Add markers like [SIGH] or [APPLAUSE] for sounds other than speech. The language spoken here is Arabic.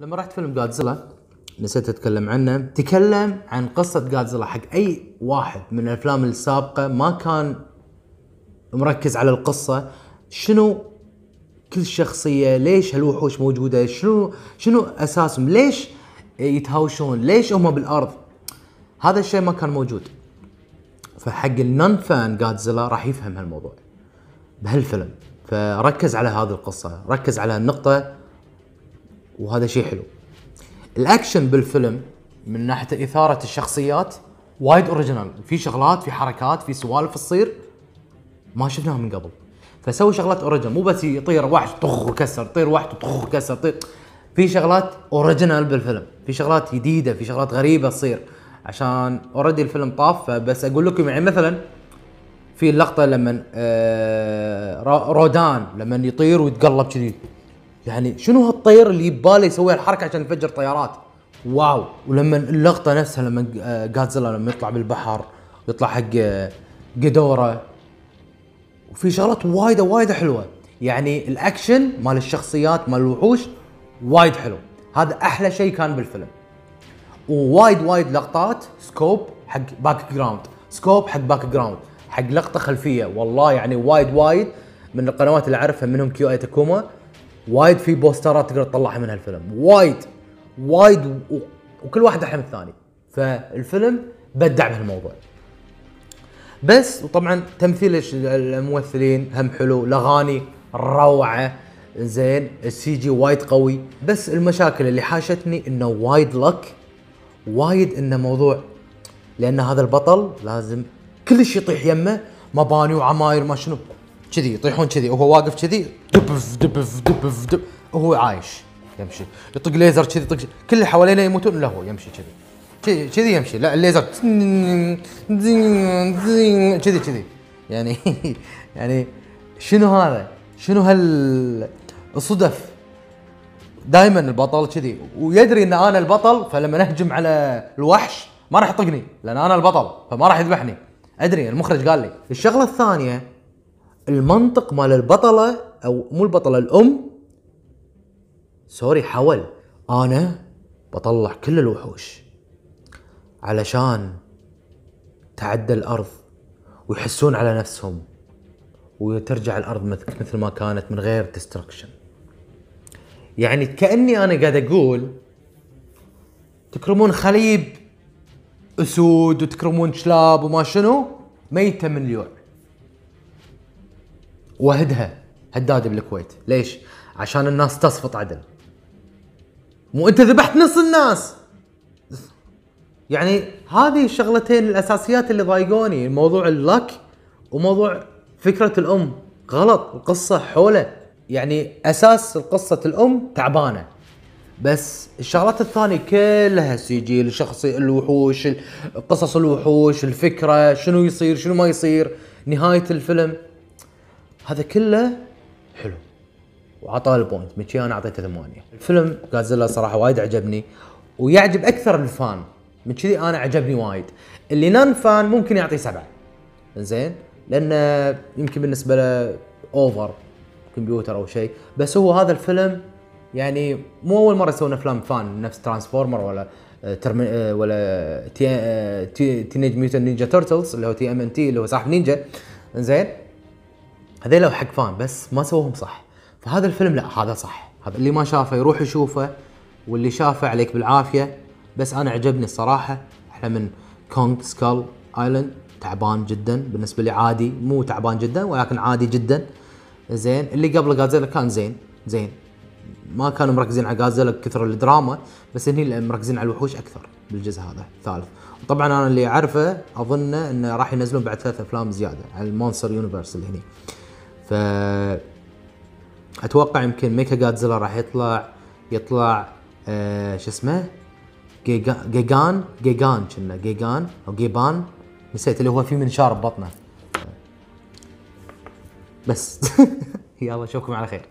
لما رحت فيلم جادزيلا نسيت أتكلم عنه. تكلم عن قصة جادزيلا حق أي واحد من الأفلام السابقة ما كان مركز على القصة. شنو كل شخصية ليش هالوحوش موجودة؟ شنو شنو أساسهم؟ ليش يتهاوشون؟ ليش هم بالأرض؟ هذا الشيء ما كان موجود. فحق النون فان جادزيلا راح يفهم هالموضوع بهالفيلم. فركز على هذه القصة ركز على النقطة وهذا شيء حلو. الأكشن بالفيلم من ناحية إثارة الشخصيات وايد original في شغلات في حركات في سوالف تصير ما شفناها من قبل. فسوي شغلات original مو بس يطير وحش طخ وكسر طير وحش طخ وكسر طير في شغلات original بالفيلم. في شغلات جديدة في شغلات غريبة تصير. عشان already الفيلم طاف فبس أقول لكم يعني مثلا في اللقطة لما آه رو- Rodan لما يطير ويتقلب كذي. يعني شنو هالطير اللي يباله يسوي الحركه عشان يفجر طيارات؟ wow. ولما اللقطة نفسها لما آه، جادزيلا لما يطلع بالبحر يطلع حق آه، Ghidorah. وفي شغلات وايدة وايدة حلوة. يعني الأكشن مال الشخصيات مال الوحوش وايد حلو. هذا أحلى شيء كان بالفيلم. ووايد وايد لقطات. scope حق background scope حق background حق لقطة خلفية. والله يعني وايد وايد من القنوات اللي أعرفها منهم كيو آي تاكوما. وايد في بوسترات تقدر تطلعها من هالفيلم. وايد. وايد و... وكل واحد أحلى من الثاني. فالفيلم بدع بهالموضوع بس وطبعا تمثيل الممثلين هم حلو الأغاني روعة. زين ال CG وايد قوي. بس المشاكل اللي حاشتني إنه وايد لك وايد انه موضوع لأن هذا البطل لازم كلش يطيح يمه. مباني وعماير ما شنو. كذي يطيحون كذي وهو واقف كذي دبف دبف دبف دب وهو عايش يمشي. يطق ليزر كذي يطق كل اللي حوالينه يموتون الا هو يمشي كذي. كذي يمشي. لا الليزر كذي كذي. يعني [LAUGHS] يعني شنو هذا؟ شنو هال دائما البطل كذي. ويدري إن أنا البطل فلما نهجم على الوحش ما راح يطقني لأن أنا البطل فما راح يذبحني. أدري المخرج قال لي الشغلة الثانية المنطق مال البطلة أو مو البطلة الأم. سوري حول. أنا بطلع كل الوحوش علشان تعدى الأرض ويحسون على نفسهم وترجع الأرض مثل ما كانت من غير ديستركشن يعني كأني أنا قاعد أقول تكرمون خليب أسود وتكرمون كلاب وما شنو؟ ميتة من اليوع وهدها هداد بالكويت. ليش؟ عشان الناس تصفط عدل. مو انت ذبحت نص الناس. يعني هذه الشغلتين الأساسيات اللي ضايقوني. موضوع اللك وموضوع فكرة الأم. غلط القصة حولة. يعني أساس قصه الأم تعبانة. بس الشغلات الثانية كلها CG الشخصي الوحوش ال- قصص الوحوش الفكرة شنو يصير شنو ما يصير. نهاية الفيلم هذا كله حلو. وعطاه ال point. من شي أنا أعطيته ثمانية. الفيلم جازيلا صراحة وايد عجبني. ويعجب أكثر ال fan. من كذي أنا عجبني وايد. اللي non fan ممكن يعطيه سبعة. زين؟ لأنه يمكن بالنسبة له over computer أو شيء بس هو هذا الفيلم يعني مو أول مرة يسوون أفلام fan. نفس Transformer ولا آه، ترمي آه، ولا تي آه، تي Teenage Mutant Ninja Turtles اللي هو TMNT اللي هو سلاحف نينجا زين؟ هذيلا حق fan بس ما سووهم صح. فهذا الفيلم لا هذا صح. هذا اللي ما شافه يروح يشوفه واللي شافه عليك بالعافية. بس أنا عجبني الصراحة أحلى من Kong Skull Island تعبان جدا. بالنسبة لي عادي مو تعبان جدا ولكن عادي جدا. زين اللي قبل جازيلا كان زين. زين. ما كانوا مركزين على جازيلا كثر الدراما بس هني مركزين على الوحوش أكثر بالجزء هذا الثالث طبعا أنا اللي أعرفه أظن إنه راح ينزلون بعد ثلاث أفلام زيادة على ال monster universe اللي هني. ف أتوقع يمكن ميكا جادزيلا راح يطلع يطلع آه شو اسمه؟ جيجا- جيجان جيجان كنا جيجان أو جيبان. نسيت اللي هو في منشار ببطنه بس. [LAUGHS] يلا أشوفكم على خير.